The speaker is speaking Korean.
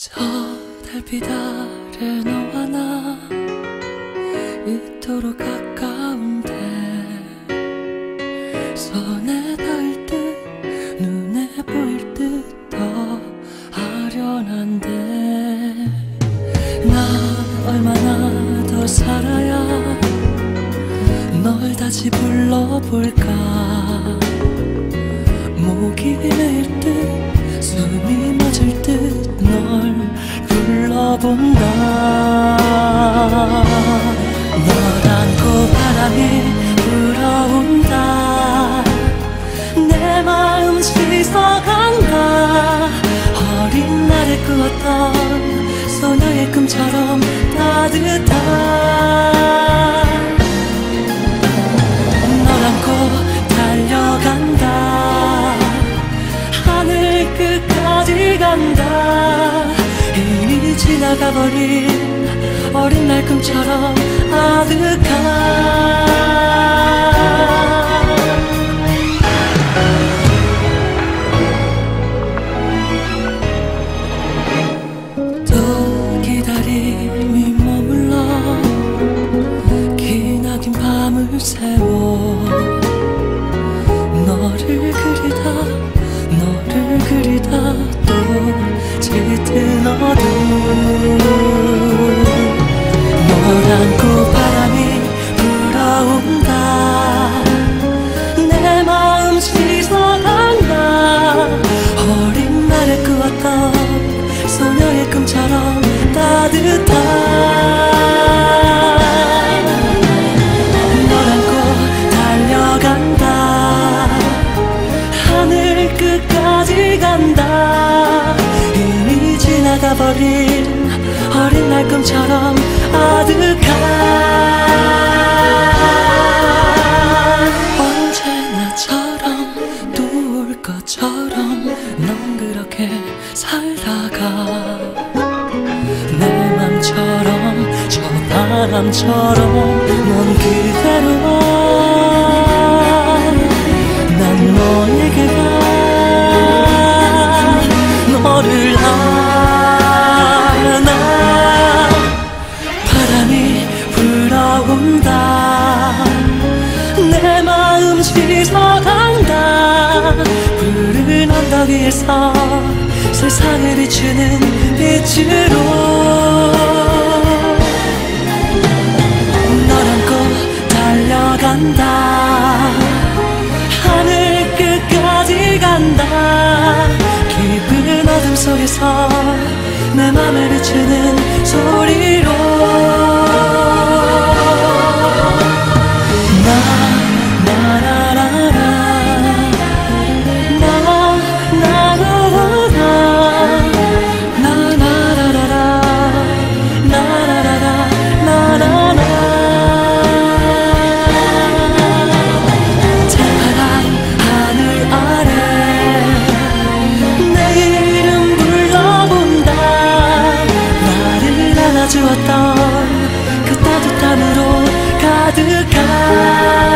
저 달빛 아래 너와 나 이토록 가까운데 손에 닿을 듯 눈에 보일 듯더 아련한데 난 얼마나 더 살아야 널 다시 불러볼까? 목이 메일 듯 숨이 멎을 듯 널 불러본다. 널 안고 바람이 불어온다. 내 마음 씻어간다. 어린 날에 꾸었던 소녀의 꿈처럼 따뜻한 널 안고 달려간다. 하늘 끝까지 간다. 이미 지나가버린 어린 날 꿈처럼 아득한 세워 너를 그리다 너를 그리다. 또 짙은 어둠 널 안고 지나가버린 어린 날 꿈처럼 아득한 언제나처럼 또올 것처럼 넌 그렇게 살다가 내 맘처럼 저 바람처럼 넌 그대로 난 너에게 온다. 내 마음 씻어간다. 푸른 언덕 위에서 세상을 비추는 빛으로 비추었던 그 따뜻함으로 가득한